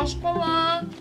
vasculante.